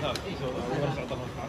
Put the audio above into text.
ただ、いいですよ、楽しかっ。